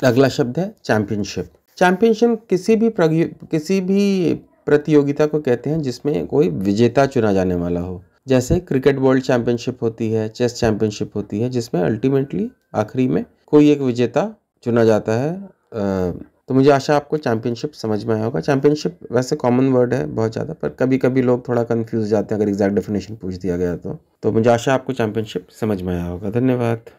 अगला शब्द है चैंपियनशिप चैंपियनशिप किसी भी किसी भी प्रतियोगिता को कहते हैं जिसमें कोई विजेता चुना जाने वाला हो। जैसे क्रिकेट वर्ल्ड चैंपियनशिप होती है, चेस चैंपियनशिप होती है, जिसमें अल्टीमेटली आखिरी में कोई एक विजेता चुना जाता है। तो मुझे आशा आपको चैंपियनशिप समझ में आया होगा। चैंपियनशिप वैसे कॉमन वर्ड है बहुत ज़्यादा, पर कभी कभी लोग थोड़ा कंफ्यूज जाते हैं, अगर एग्जैक्ट डेफिनेशन पूछ दिया गया तो। तो मुझे आशा आपको चैंपियनशिप समझ में आया होगा। धन्यवाद।